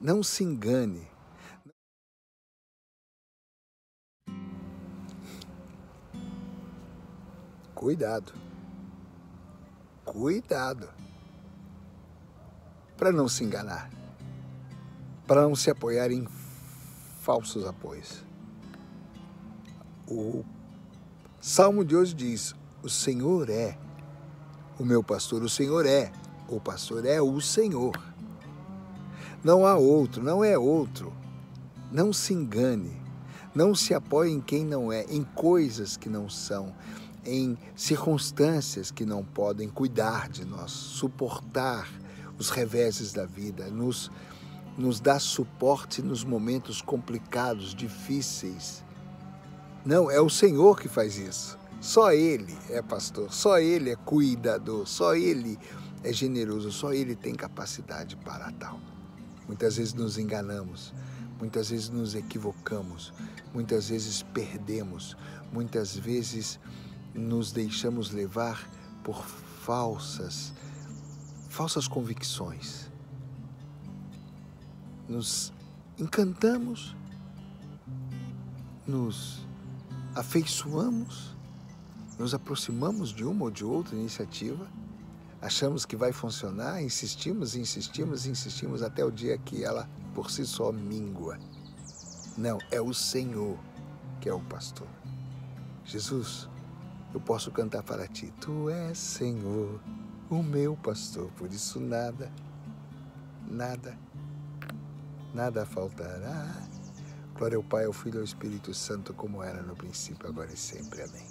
Não se engane. Cuidado. Cuidado. Para não se enganar. Para não se apoiar em falsos apoios. O Salmo de hoje diz: O Senhor é o meu pastor, o Senhor é. O pastor é o Senhor. Não há outro, não é outro. Não se engane. Não se apoie em quem não é, em coisas que não são, em circunstâncias que não podem cuidar de nós, suportar os reveses da vida, nos, nos dar suporte nos momentos complicados, difíceis. Não, é o Senhor que faz isso. Só Ele é pastor, só Ele é cuidador, só Ele é generoso, só Ele tem capacidade para tal. Muitas vezes nos enganamos, muitas vezes nos equivocamos, muitas vezes perdemos, muitas vezes nos deixamos levar por falsas, falsas convicções. Nos encantamos, nos afeiçoamos, nos aproximamos de uma ou de outra iniciativa, achamos que vai funcionar, insistimos, insistimos, insistimos até o dia que ela por si só mingua. Não, é o Senhor que é o pastor. Jesus, eu posso cantar para ti: Tu és Senhor, o meu pastor, por isso nada, nada, nada faltará. Glória ao Pai, ao Filho e ao Espírito Santo, como era no princípio, agora e sempre. Amém.